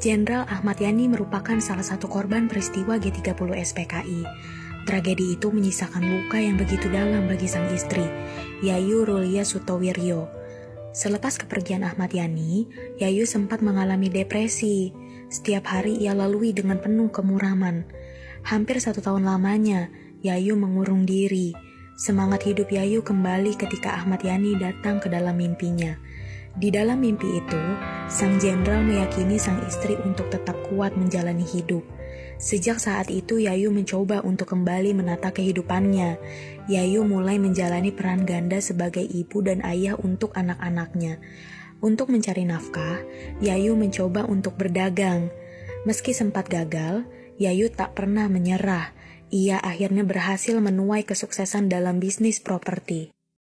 Jenderal Ahmad Yani merupakan salah satu korban peristiwa G30 SPKI. Tragedi itu menyisakan luka yang begitu dalam bagi sang istri, Yayu Rulia Sutowiryo. Selepas kepergian Ahmad Yani, Yayu sempat mengalami depresi. Setiap hari ia lalui dengan penuh kemuraman. Hampir satu tahun lamanya, Yayu mengurung diri. Semangat hidup Yayu kembali ketika Ahmad Yani datang ke dalam mimpinya. Di dalam mimpi itu, sang jenderal meyakini sang istri untuk tetap kuat menjalani hidup. Sejak saat itu, Yayu mencoba untuk kembali menata kehidupannya. Yayu mulai menjalani peran ganda sebagai ibu dan ayah untuk anak-anaknya. Untuk mencari nafkah, Yayu mencoba untuk berdagang. Meski sempat gagal, Yayu tak pernah menyerah. Ia akhirnya berhasil menuai kesuksesan dalam bisnis properti.